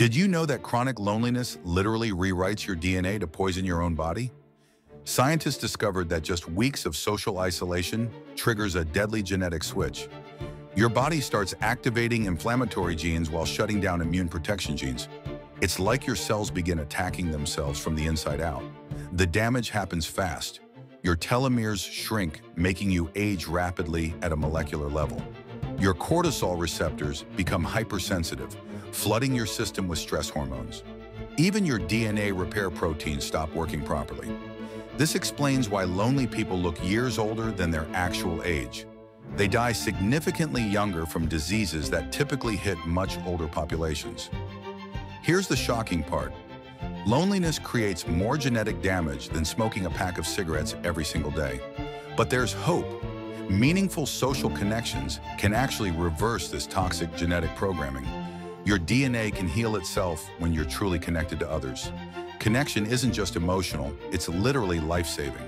Did you know that chronic loneliness literally rewrites your DNA to poison your own body? Scientists discovered that just weeks of social isolation triggers a deadly genetic switch. Your body starts activating inflammatory genes while shutting down immune protection genes. It's like your cells begin attacking themselves from the inside out. The damage happens fast. Your telomeres shrink, making you age rapidly at a molecular level. Your cortisol receptors become hypersensitive, flooding your system with stress hormones. Even your DNA repair proteins stop working properly. This explains why lonely people look years older than their actual age. They die significantly younger from diseases that typically hit much older populations. Here's the shocking part. Loneliness creates more genetic damage than smoking a pack of cigarettes every single day. But there's hope. Meaningful social connections can actually reverse this toxic genetic programming. Your DNA can heal itself when you're truly connected to others. Connection isn't just emotional, it's literally life-saving.